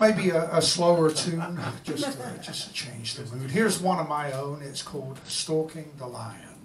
maybe a, a slower tune, just to, just to change the mood. Here's one of my own. It's called "Stalking the Lion."